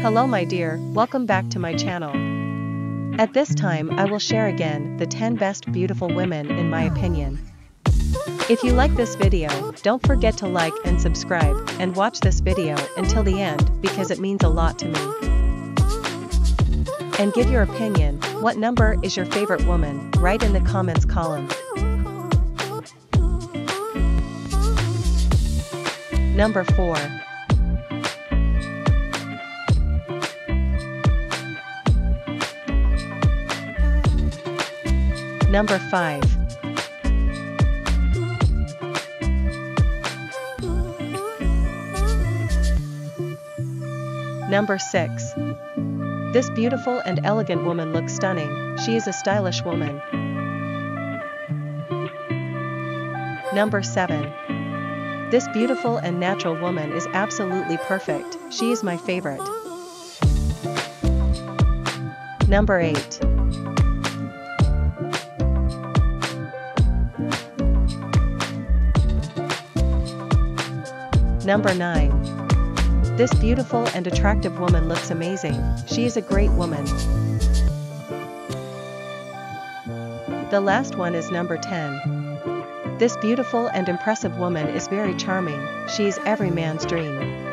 Hello my dear, welcome back to my channel. At this time I will share again the 10 best beautiful women in my opinion. If you like this video, don't forget to like and subscribe, and watch this video until the end because it means a lot to me. And give your opinion, what number is your favorite woman, write in the comments column. Number 4. Number 5. Number 6. This beautiful and elegant woman looks stunning, she is a stylish woman. Number 7. This beautiful and natural woman is absolutely perfect, she is my favorite. Number 8. Number 9. This beautiful and attractive woman looks amazing, she is a great woman. The last one is number 10. This beautiful and impressive woman is very charming, she is every man's dream.